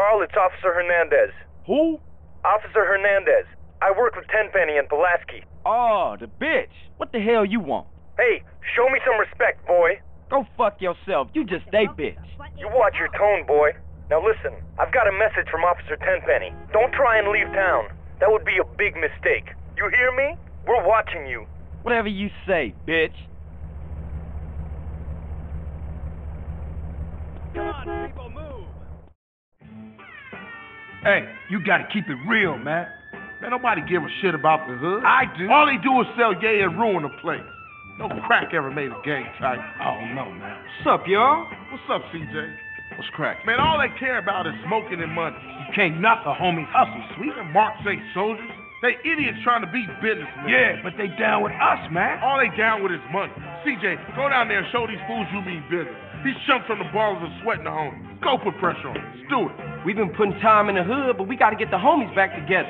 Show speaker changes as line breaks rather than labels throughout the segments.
Carl, it's Officer Hernandez.
Who?
Officer Hernandez. I work with Tenpenny and Pulaski.
Oh, the bitch. What the hell you want?
Hey, show me some respect, boy.
Go fuck yourself. You just a bitch.
You watch your tone, boy. Now listen, I've got a message from Officer Tenpenny. Don't try and leave town. That would be a big mistake. You hear me? We're watching you.
Whatever you say, bitch.
Hey, you gotta keep it real, man.
Man, nobody give a shit about the hood.
I do.
All they do is sell yay and ruin the place. No crack ever made a gang type.
I don't know, man. What's up, y'all?
What's up, CJ?
What's crack?
Man, all they care about is smoking and money.
You can't knock a homie's hustle, sweet.
Them marks ain't soldiers. They idiots trying to be businessmen.
Yeah, but they down with us, man.
All they down with is money. CJ, go down there and show these fools you mean business. These chumps on the Ballas are sweating the homies. Go put pressure on them. Let's do it.
We've been putting time in the hood, but we gotta get the homies back together.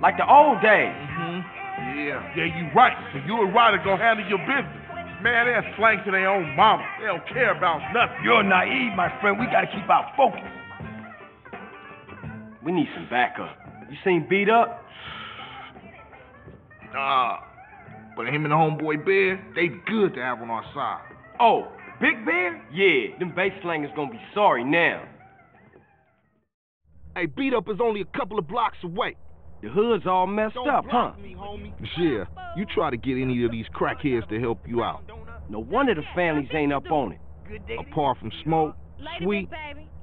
Like the old days.
Mm-hmm. Yeah, yeah, you right. So you and Ryder gonna handle your business. Man, they're slang to their own mama. They don't care about nothing.
You're naive, my friend. We gotta keep our focus.
We need some backup. You seen B Dup?
Nah. But him and the homeboy Bear, they good to have on our side.
Oh, Big Bear? Yeah, them base slangers gonna be sorry now.
Hey, B Dup is only a couple of blocks away.
The hood's all messed
Don't
up, huh?
me, homie. Yeah, you try to get any of these crackheads to help you out.
No wonder the families ain't up on it.
Apart from Smoke, Sweet,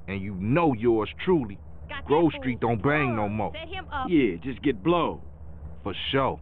and you know yours truly, Grove Street don't bang no more.
Yeah, just get blown.
For sure.